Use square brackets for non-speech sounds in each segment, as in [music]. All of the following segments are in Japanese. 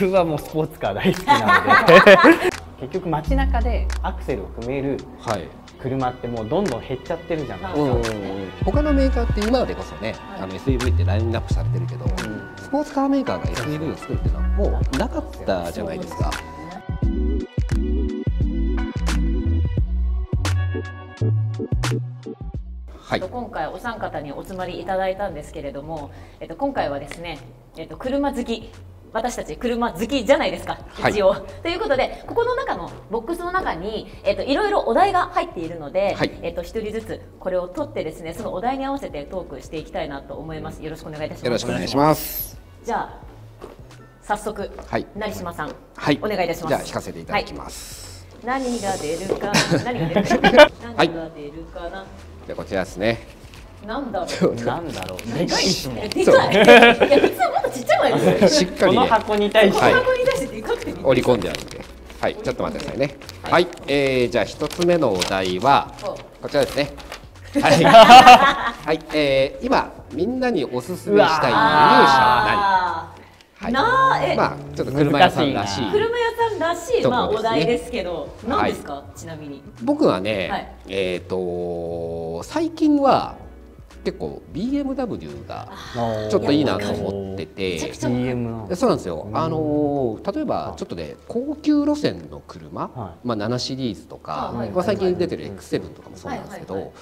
僕はもうスポーツカー大好きなので。結局街中でアクセルを踏めるはい。車ってもうどんどん減っちゃってるじゃないですか、うんうんうん。他のメーカーって今でこそね、あの SUV ってラインナップされてるけど、スポーツカーメーカーが SUV を作るっていうのはもうなかったじゃないですか。はい。えっと今回お三方にお集まりいただいたんですけれども、えっと、今回はですね、えっと、車好き。私たち車好きじゃないですか。はい。一応、ということでここの中のボックスの中に、えっと、いろいろお題が入っているので、はい。えっと、一人ずつこれを取ってですねそのお題に合わせてトークしていきたいなと思います。よろしくお願いいたします。よろしくお願いします。じゃあ早速、はい。成島さん、はい、お願いいたします。じゃあ引かせていただきます。何が出るか何が出るかはい。何が出るかな、じゃあこちらですね。なんだろう。なんだろう。でかいですもんでかい。いや、普通はもっとちっちゃいわよ。[laughs] しっかりね。この箱に対して、はい。この箱に対してでかくてびっくり込んであるんで。はい、ちょっと待ってくださいね。はい、えー、じゃあ一つ目のお題はこちらですね。[laughs] はい、はい、えー、今みんなにおすすめしたい輸入車はあ何？なあえはい。まあちょっと車屋さんらしい。車屋さんらしい、まあ、お題ですけど、何ですか、ちなみに。僕はね、はい。えっ、と最近は結構 BMW がちょっといいなと思ってて。そうなんですよ、あのー例えばちょっとね高級路線の車、はまあ、7シリーズとか、はいまあ、最近出てる X7 とかもそうなんですけど、はいはい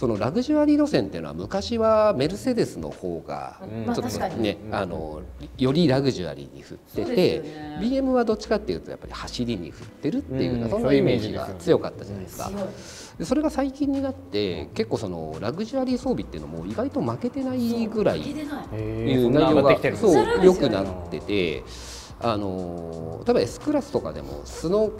そのラグジュアリー路線っていうのは昔はメルセデスの方がうん。ちょっとまああのよりラグジュアリーに振ってて、ね。BM はどっちかっていうとやっぱり走りに振ってるっていうような、うん。そんなイメージが強かったじゃないですか。でそれが最近になって結構そのラグジュアリー装備っていうのも意外と負けてないぐらい聞いう内容がそうそれは良くなっててあの例えば S クラスとかでも素の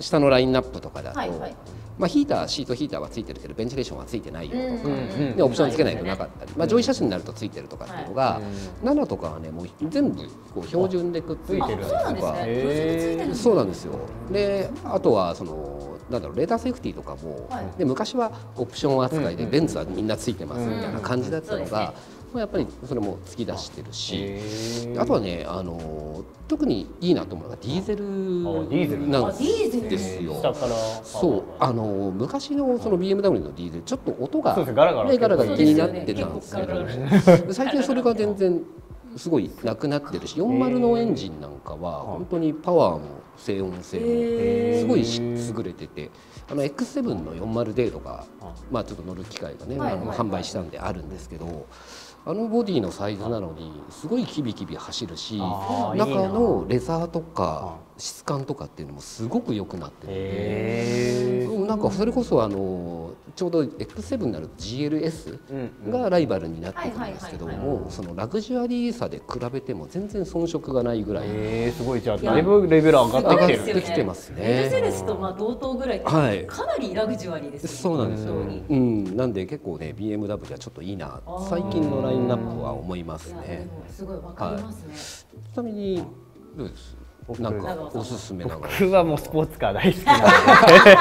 下のラインナップとかだと、はいはい。まあ、ヒーターシートヒーターはついてるけどベンチレーションはついてないよとか、でオプションつけないとなかったり、まあ、上位車種になるとついてるとかっていうのが、7とかはねもう全部こう標準でくっついてるあそうなんですね。へー。そうなんですよ。であとはそのなんだろうレーダーセーフティーとかも、はい。で昔はオプション扱いで、うんベンツはみんなついてますみたいな感じだったのが、まあ、やっぱりそれも突き出してるし、あとはねあの特にいいなと思うのがディーゼルあディーゼル。なんあディーゼル。ですよ。下から。そう。あの昔のその BMW のディーゼルちょっと音がねガラガラ。気になってたんですけど最近それが全然すごいなくなってるし40のエンジンなんかは本当にパワーも静音性もすごい優れててあの X7 の 40D とかまあちょっと乗る機会がねあのはいはい。はい販売したんであるんですけどあのボディのサイズなのにすごいキビキビ走るし中のレザーとか質感とかっていうのもすごく良くなってるんで。なんかそれこそあのちょうど X7 になると GLS うんがライバルになってくるんですけどはいはいもそのラグジュアリーさで比べても全然遜色がないぐらいえー、すごいじゃあだいぶレベル上がってきてる上がってきてますね。メルセデスとまあ同等ぐらいかなりラグジュアリーですよね。そうなんですよ。うん。なんで結構ね BMW はちょっといいな最近のラインナップは思いますね。もすごいわかりますね。ちなみにどうです？僕な。んかおすすめなの。僕はもうスポーツカー大好きなので。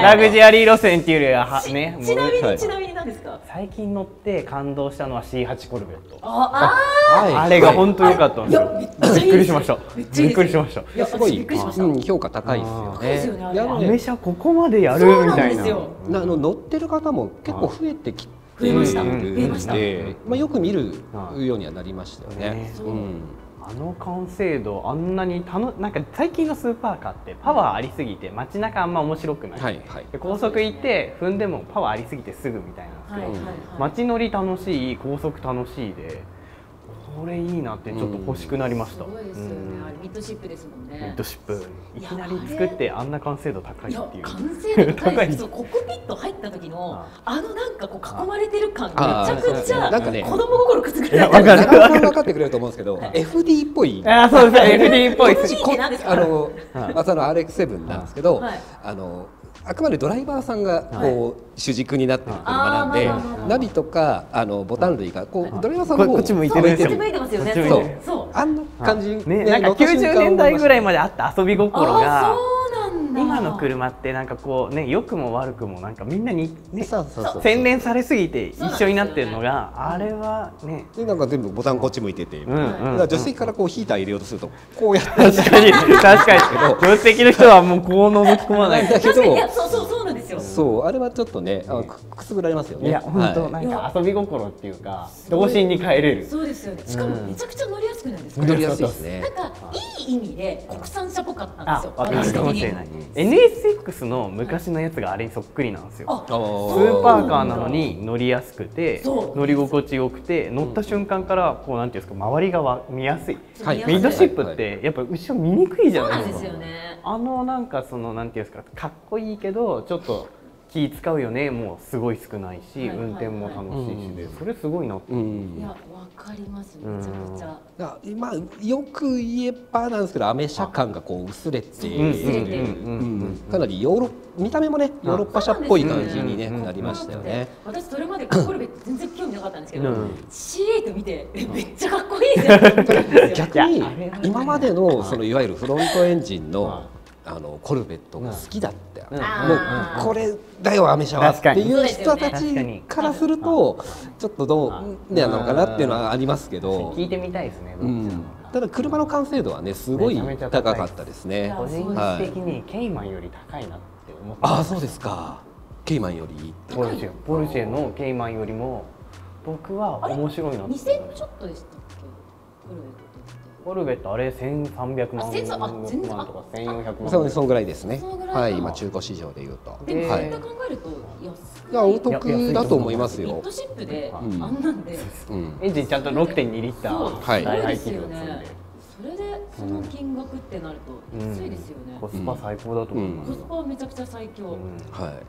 [laughs] ラグジュアリー路線っていうよりははねちなみに、はい。ちなみに何ですか？最近乗って感動したのは C8 コルベット。あれが本当良かったんですよ。びっくりしました。びっくりしました。いやすごい私びっくりしました。うん評価高いですよね。アメ車ここまでやる？みたいな。あの乗ってる方も結構増えてきて増えました。増えました。で、まあ、よく見るようにはなりましたよね。ね。そううんあの完成度あんなにたのなんか最近のスーパーカーってパワーありすぎて街中あんま面白くない、はいはい。で高速行って踏んでもパワーありすぎてすぐみたいなんですけど、はいはいはい。街乗り楽しい高速楽しいでこれいいなってちょっと欲しくなりました、すごいですよね。ミッドシップですもんね。ミッドシップ。いきなり作ってあんな完成度高いっていう。完成度高いです。高 [laughs] そうコックピット入った時のああ。のなんかこう囲まれてる感めちあゃくちゃなんかね。子供心くすぐられいやわかる。[laughs] 中尾さん分かってくれると思うんですけど、FD っぽい。あーそうですね。FD っぽい。FD って何ですか？あの、はい。まあ、その RX7 なんですけど、はい。あの。あくまでドライバーさんがこう、主軸になってる車なんでナビとかあのボタン類がこうドライバーさんの方ここっち向いてるんですよそう。そう。あんな感じね、なんか90年代ぐらいまであった遊び心あが今の車ってなんかこうね良くも悪くもなんかみんなにねそうそうそう洗練されすぎて一緒になってるのがあれはね。でなんか全部ボタンこっち向いてて、うんうんだから助手席からこうヒーター入れようとするとこうやって。確かに。確かに助手席の人はもうこう覗き込まない。だけどそうそうそうなんですよ。そうあれはちょっとねあくくすぐられますよね。いや本当はいなんか遊び心っていうか童心に帰れる。そうですよね。しかもめちゃくちゃ乗りやすくないですか、乗りやすいですね。なんかいい意味で国産車っぽかったんですよ。あわかるかもしれない NSX の昔のやつがあれにそっくりなんですよ。ああー。スーパーカーなのに乗りやすくてそう。乗り心地よくて乗った瞬間からこうなんていうんですか周りがわ見やすい。はい。ミッドシップってやっぱ後ろ見にくいじゃなですか。ないんですよね。あのなんかそのなんていうんですかかっこいいけどちょっと気使うよね。もうすごい少ないし、運転も楽しいしで、うん。それすごいなって、うん。いやわかりますめちゃくちゃ。だまあよく言えばなんですけどアメ車感がこう薄れて、かなりヨーロ見た目もねヨーロッパ車っぽい感じに、ねうんなりましたよね。私それまでコルベ全然興味なかったんですけど、うん。C8 見てえめっちゃかっこいいじゃん逆に今までのそのいわゆるフロントエンジンのはあのコルベットが好きだった、うん。もあーうこれだよアメ車は。っていう人たち確からするとちょっとどうねなのかなっていうのはありますけど。聞、いてみたいですねどっちうんなのか、ただ車の完成度はねすごい高かったですね。個人はい的にケイマンより高いなって思ってああそうですか。ケイマンよりポルシェ。ポルシェのケイマンよりも僕は面白いなって2000ちょっとでしたっけ？コルベットあれ1300万あ1300あ全然万とか1400万。そうそんぐらいですね。はい今中古市場でいうと。でもそうはい。やって考えると安いやお得だと思いますよ。ミッドシップであうん。んなんで、うん。エンジンちゃんと6.2リッター。はい。大排そうですよ気量積んでねそれでその金額ってなると安いですよね、コスパ最高だと思います。コスパはめちゃくちゃ最強、うん。はい。確かに。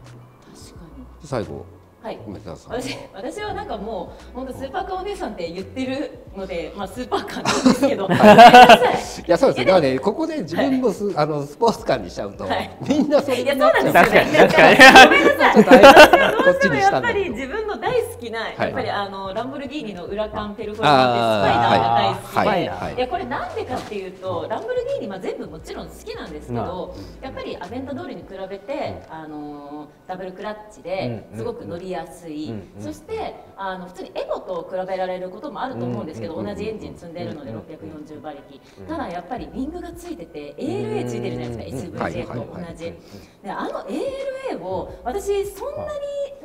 最後はい。私私はなんかもう本当スーパーカーお姉さんって言ってるので、まあ、スーパーカーなんですけど。[laughs] い。いやそうですよだからねここで自分もす、[laughs] あのスポーツカーにしちゃうと、はい。みんなそれいやにそうなんですよ。ね確かになんごめんなさい。[laughs] どうこっちしてもやっぱり自分の大好きな、はい。やっぱりあのランボルギーニの裏カンペルフォルマンでスパイダーが大好きで、い。はい。いやこれなんでかっていうとランボルギーニまあ全部もちろん好きなんですけど、やっぱりアベンタ通りに比べて、あのダブルクラッチでうん。すごく乗りやすい、うんうんそしてあの普通にエゴと比べられることもあると思うんですけど、うん同じエンジン積んでるのでうん640馬力、うん。ただやっぱりウィングがついてて ALA ついてるじゃないですか、うん SVJ と同じ。であの ALA を私そんなに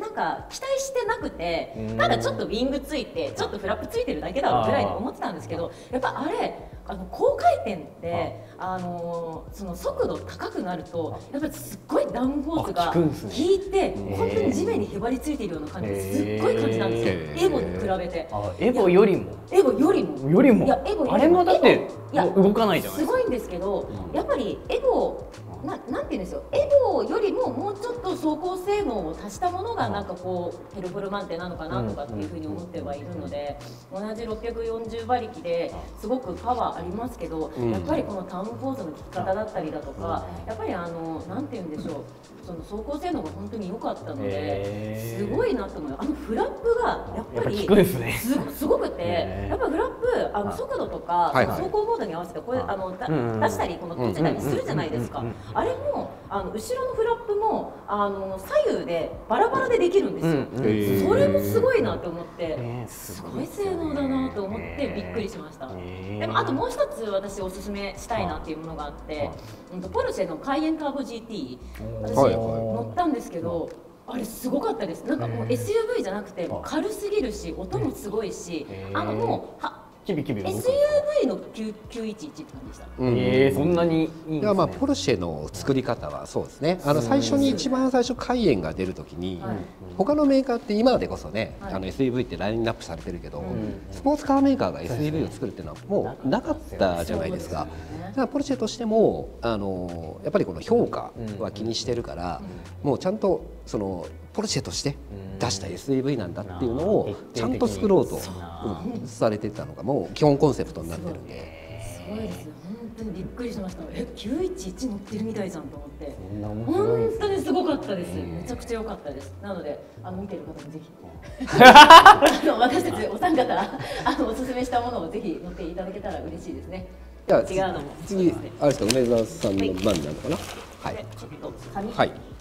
なんか期待してなくてうん。ただちょっとウィングついてちょっとフラップついてるだけだろうぐらいに思ってたんですけどやっぱあれあの高回転ってあ。のーその速度高くなるとやっぱりすっごいダウンフォースあが効いて本当に地面にへばりついているような感じですっごい感じなんですよ。エゴに比べて。あエボよりも？エゴよりも。よりも？いやエゴよりも。あれもだって動かないじゃないですか。すごいんですけど、やっぱりエゴななんていうんですよ。エゴよりももうちょっと走行性能を足したものがなんかこうヘルフルマンテなのかなとかっていうふうに思ってはいるので同じ640馬力ですごくパワーありますけど、うん。やっぱりこのタウンフォースの効き方だったりだとかやっぱりあのなんていうんでしょう。その走行性能が本当に良かったのですごいなと思う。あのフラップがやっぱぱりすごくて、ねやっぱフラップあの速度とか、走行モードに合わせてこれあの出したりこの閉じたりするじゃないですかあれもあの後ろのフラップもあの左右でバラバラでできるんですよ、うんうんへー。それもすごいなと思って、ねすごい性能だなと思ってびっくりしました、ねでもあともう一つ私おすすめしたいなっていうものがあって、うんとポルシェのカイエンターボ GT 私乗ったんですけど、あれすごかったです。なんかもう SUV じゃなくて軽すぎるし音もすごいしあのもうはキビキビ SUV の9 911って感じでした。うん。えーそんなにいいんですね。まあポルシェの作り方はそうですね。あの最初に一番最初カイエンが出るときに、はい。他のメーカーって今でこそね、はい。あの SUV ってラインナップされてるけど、ん。スポーツカーメーカーが SUV を作るっていうのはもうなかったじゃないですか。だからポルシェとしてもあのやっぱりこの評価は気にしてるから、もうちゃんとそのポルシェとして出した SUV なんだっていうのをちゃんと作ろうと、う。んされてたのがもう基本コンセプトになってるんで。すごいですよ本当にびっくりしました。え911乗ってるみたいじゃんと思って。そんな面白い本当にすごかったです、うん。めちゃくちゃ良かったです。なのであの見てる方もぜひ。[laughs] あの私たちお三方 [laughs] あのおすすめしたものをぜひ乗っていただけたら嬉しいですね。じゃあ違うのも。次あれですか梅沢さんの番なのかな？はい。でちょっと紙、はい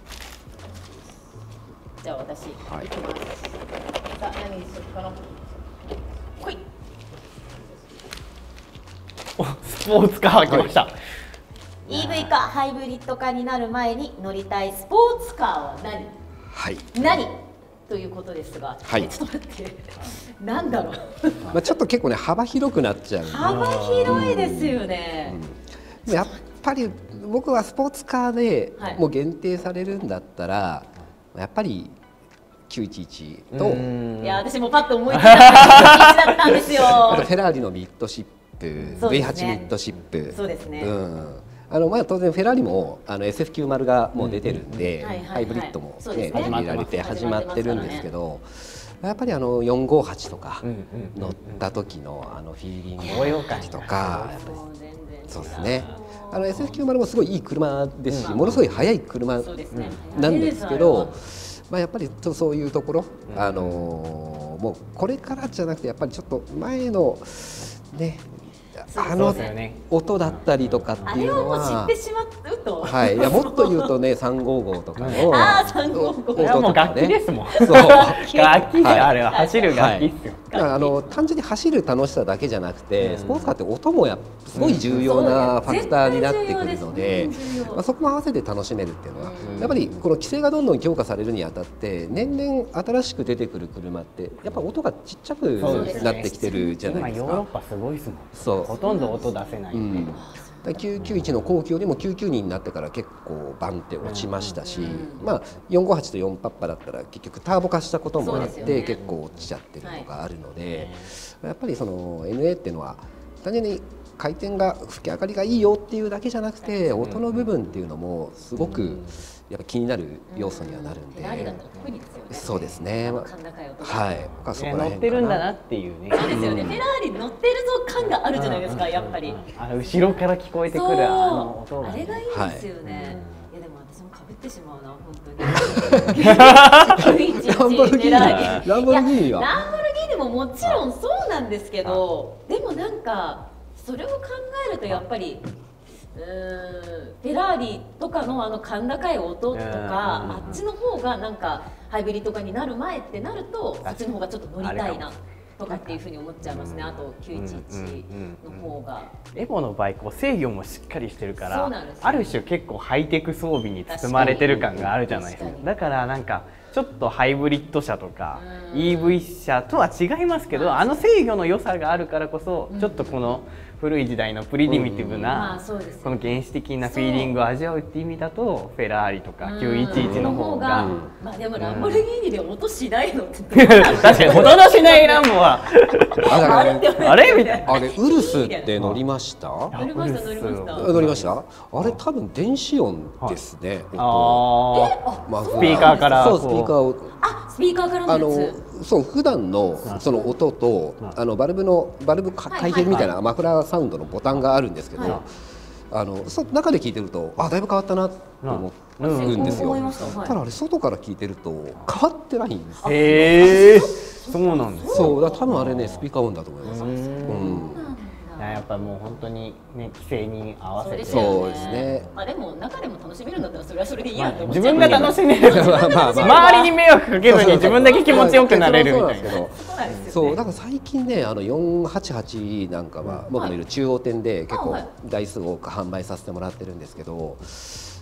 じゃあ私、はい。いきますさあ何にしようかな。ほい。おスポーツカー来ました、EV 化ハイブリッド化になる前に乗りたいスポーツカーは何？はい、何？ということですが、はい。えちょっと待って。[laughs] なんだろう。[laughs] まあ、ちょっと結構ね幅広くなっちゃう。幅広いですよね、でもやっぱり僕はスポーツカーではい。もう限定されるんだったら、やっぱり911と、うん。いや私もパッと思いついただったんですよ。あとフェラーリのミッドシップ、ね。V8 ミッドシップ。そうですね。ん。あのまあ、当然フェラーリもあの SF90 がもう出てるんで、うんはいはいはい。ハイブリッドも、ねそうですね。入れられて始始まっててるんですけどやっぱりあの458とかうんうん乗った時のあのフィーリングとかそうですね。あの SF90 もすごいいい車ですし、ものすごい速い車なんですけどまあやっぱりとそういうところ、あのーもうこれからじゃなくてやっぱりちょっと前のね、あの音だったりとかっていうあれを知のはっ。てしまうと、はい、いやもっと言うとね355とかのあー355これはもう楽器ですもん。そう。楽器。ではい。あれは走る楽器っすよ、だからあの単純に走る楽しさだけじゃなくて、うん。スポーツカーって音もやっぱすごい重要なファクターになってくるのでまあ、そこも合わせて楽しめるっていうのは、うん。やっぱりこの規制がどんどん強化されるにあたって年々新しく出てくる車ってやっぱ音がちっちゃくなってきてるじゃないですか。今ヨーロッパすごいっすもん。そう。ほとんど音出せないう。ん、だから991の後期よりも992になってから結構バンって落ちましたし、うん。まあ、458と4パッパだったら結局ターボ化したこともあって、結構落ちちゃってるのがあるので、やっぱりその NA っていうのは単純に回転が吹き上がりがいいよっていうだけじゃなくて音の部分っていうのもすごくやっぱ気になる要素にはなるんで、そうですね、はい、僕はそこねら辺乗ってるんだかなっていうね。そうですよね、フェラーリ乗ってるぞ感があるじゃないですか、やっぱり。あの後ろから聞こえてくるあの音が。あれがいいですよね、はい。い、やでも私もかぶってしまうな本当に。[laughs] ランボルギー。ニラランボルギーニは。いやランボルギーニももちろんそうなんですけどでもなんかそれを考えるとやっぱりうーんフェラーリとかのあの甲高い音とかうんあっちの方がなんかハイブリッド化になる前ってなるとそっちの方がちょっと乗りたいなとかっていうふうに思っちゃいますね。あと911の方が。エボの場合こう制御もしっかりしてるからそうなんですよある種結構ハイテク装備に包まれてる感があるじゃないですか。だからなんかちょっとハイブリッド車とかうん。EV 車とは違いますけどあの制御の良さがあるからこそちょっとこの古い時代のプリディミティブまあなそうですよこの原始的なフィーリングを味わうっていう意味だとフェラーリとか911の方がうん。まあでもランボルギーニで音しないのって。[laughs] 確かに音のしないランボはあだからあれ？みたいな。あれウルスって乗りました？乗りました乗りました？あ乗りましたあれ多分電子音ですね、音。あまずスピーカーからそうスピーカーを。あスピーカーからあののやつそう普段のその音とあのバルブのバルブかはい開閉みたいなマフラーサウンドのボタンがあるんですけど、はい。あのそ中で聞いてるとあだいぶ変わったなと思うんですよ、たはい。ただあれ外から聞いてると変わってないんですへえそうなんですそうだ多分あれねスピーカー音だと思います、うんややっぱもう本当にね規制に合わせて。ですよそうですね。まあでも中でも楽しめるんだったらそれはそれでいいやって思っ自ちゃう。分が楽しめる。[laughs] 周りに迷惑かけずに自分だけ気持ちよくなれるみたいな。そうだから最近ねあの488なんかは僕のいる中央店で結構台数多く販売させてもらってるんですけど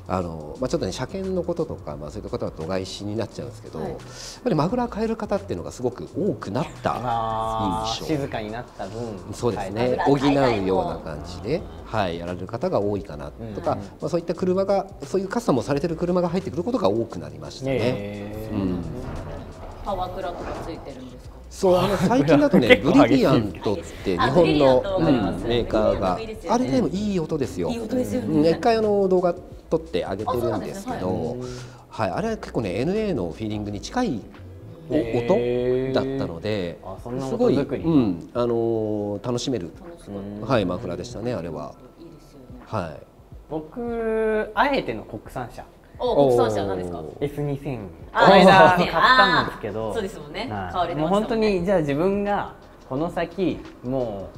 あの、まあ、ちょっとね車検のこととか、まあ、そういったことは度外視になっちゃうんですけど、はい。やっぱりマフラー変える方っていうのがすごく多くなった印象。静かになった分そうですはい。ね補うような感じで、はい、やられる方が多いかなとか、うんまあ、そういった車がそういうカスタムをされてる車が入ってくることが多くなりましたね。へーうん。パワークラとかついてるんですかそうあの [laughs] 最近だとね結ブリリアントって日本のうんメーカーがあれでもいい音ですよ。いい音ですよね。うん一回あの動画撮ってあげてるんですけどはいあれは結構ね NA のフィーリングに近い音だったのであそんなすごいうんあのー楽しめる。はいマフラーでしたねあれは。いいですよね。はい。僕あえての国産車お国産車なんですか？おー。S2000 こあの間ー買ったんですけど。そうですもんね。もう本当ましたもんね。にじゃあ自分がこの先も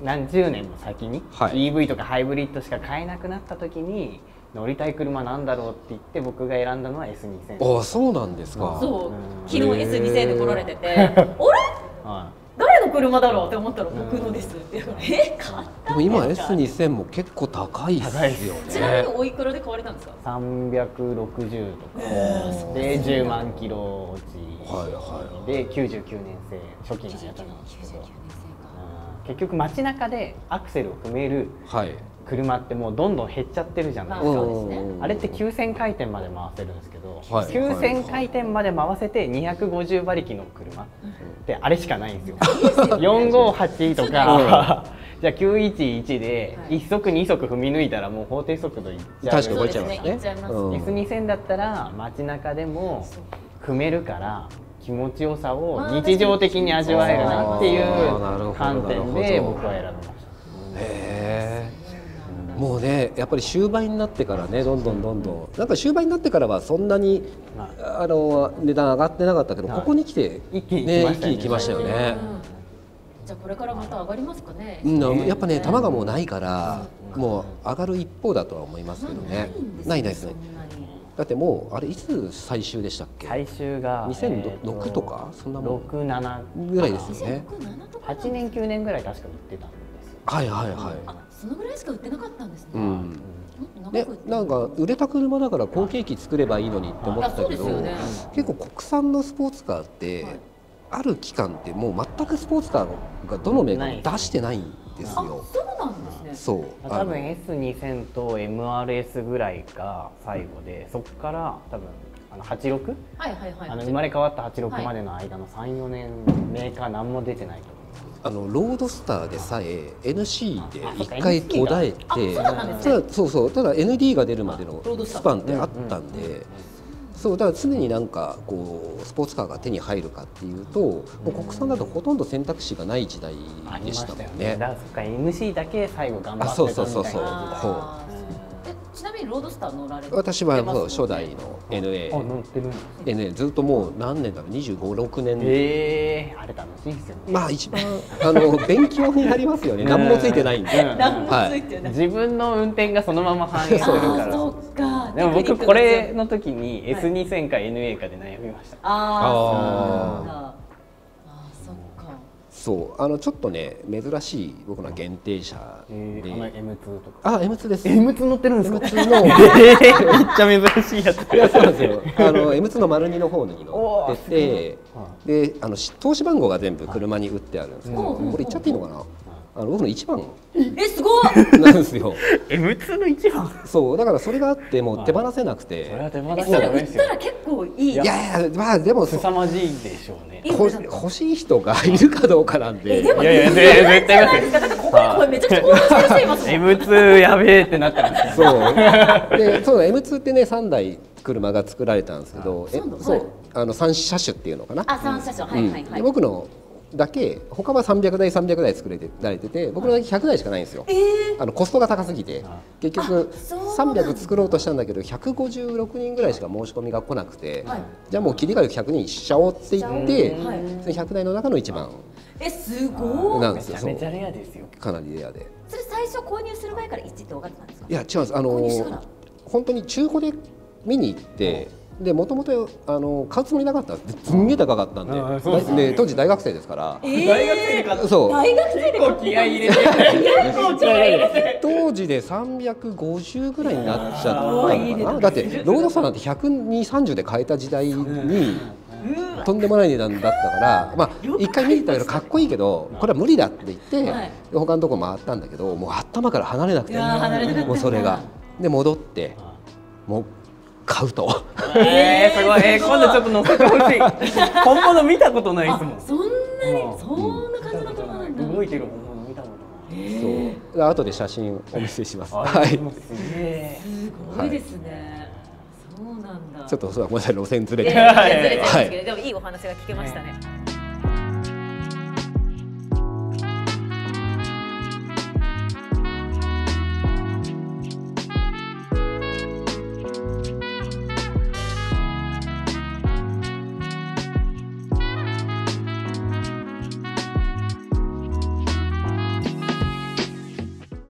う何十年も先にはい。EV とかハイブリッドしか買えなくなった時に乗りたい車なんだろうって言って僕が選んだのは S2000 ああそうなんですか。そう。うん。昨日 S2000 で来られてて。あれ？は誰の車だろうって思ったら僕のです。ってえ買ったでも今 S2000 も結構高いですよちなみにねおいくらで買われたんですか？い360とか。で10万キロ落ち。はいはで99年生初期のやつなんですけど。うん。結局街中でアクセルを踏めるはい車ってもうどんどん減っちゃってるじゃないですか、うですね。あれって9000回転まで回せるんですけど、はい。9000回転まで回せて250馬力の車。ってあれしかないんですよ。[laughs] 458とか、[laughs] じゃあ911ではい。1速2速踏み抜いたらもう法定速度いっちゃう。確かに超えちゃいますね。そうですね。いっちゃいますうん。S2000 だったら街中でも踏めるから気持ちよさをまあ日常的に味わえるなっていう観点で僕は選びました。もうねやっぱり終売になってからねどんどんどんどんなんか終売になってからはそんなにはいあの値段上がってなかったけど、はいここに来て一気にね来ましたよね一気に来ましたよね。じゃあこれからまた上がりますかねうん、やっぱね玉がもうないから、もう上がる一方だとは思いますけどね。ないないですね。だってもうあれいつ最終でしたっけ？最終が2006とかそんなもん六七ぐらいですよね。2006 7とか八年九年ぐらい確か売ってたんですよ。はいはいはい。あそのぐらいしか売ってなかったんですね、うん。ねなんか売れた車だから後継機作ればいいのにって思ってたけど、ね。結構国産のスポーツカーって、はい。ある期間ってもう全くスポーツカーがどのメーカーも出してないんですあよ。そうなんですね。そう。多分あの。S2000 と MRS ぐらいが最後で、そこから多分あの86、はいはいはい。あの生まれ変わった86はい。までの間の3、4年メーカー何も出てないと。あのロードスターでさえ NC で一回途絶えてただそうそうただ ND が出るまでのスパンってあったんで、そうだから常になんかこうスポーツカーが手に入るかっていうと、もう国産だとほとんど選択肢がない時代ありでしましたもんね。ね。だからそっか MC だけ最後頑張ってたあそうそうそうそう。みたいなあーえちなみにロードスター乗られて私はもう初代の NA あ乗ってるんです NA ずっともう何年だろう？25、6年、ええあれ楽しいですよね。まあ一番 [laughs] あの勉強になりますよね。何もついてないんで。うん。何もついてない、自分の運転がそのまま反映するから。そっか。でも僕これの時にはい。S2000 か NA かで悩みました。あああー。そうなんだ。あそうあのちょっとね珍しい僕の限定車えー、あので、M2 とか。あ M2 です。M2 乗ってるんですか？M2 のえー、[laughs] めっちゃ珍しいやつ。いやそうなんですよ。あの M2 の丸二の方に乗ってて、であのし投資番号が全部車に打ってあるんですけど、うんこれ言っちゃっていいのかな？あの僕の一番えすごい [laughs] なんですよ。M2 の一番？そうだからそれがあってもう手放せなくて。それは手放えしちゃそれ売ったダメですよ。ら結構いいいやいやまあでもそ凄まじいでしょうね。欲しい人がいるかどうかなんで。いやいや全絶対だってここにこれめちゃくちゃ興奮してる人いますもん M2 やべえってなってます。そうでそうだ M2 ってね3台車が作られたんですけど、えそうあの3車種っていうのかな。あ三車種はいはいはい僕のだけ他は300台300台作られてて僕のだけ100台しかないんですよ。えー。あのコストが高すぎて。結局あそうなんだ。300作ろうとしたんだけど156人ぐらいしか申し込みが来なくて、はい。じゃあもう切り替え100人しちゃおうって言って、はい。その100台の中の一番。えすごい。なんですよ。めちゃめちゃレアですよ。かなりレアで。それ最初購入する前から1って分かってたんですか？いや違うんです。あの本当に中古で見に行ってでもともとあの買うつもりなかったんです。すんげえ高かったんで。ですね。で当時大学生ですから。えー。大学生で買ったそう。大学生で買った気合い入れて。結構気合い入れて。当時で350ぐらいになっちゃったかな。だってロードスターなんて12030で買えた時代にとんでもない値段だったからまあ一回見に行ったけどかっこいいけどこれは無理だって言って、はい。他のとこ回ったんだけどもう頭から離れなくても。うそれが。で戻ってもう買うとえー、すごい。えー、今度ちょっと乗せてほしい。本物見たことないですもん。そんなにうんそんな感じの車なんだ動いてる本物見たことない。そうで後で写真お見せします。あはい。すごいですねそうなんだちょっとそうごめんなさい路線ずれて。はいでもいいお話が聞けましたね